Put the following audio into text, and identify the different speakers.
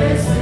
Speaker 1: Christmas.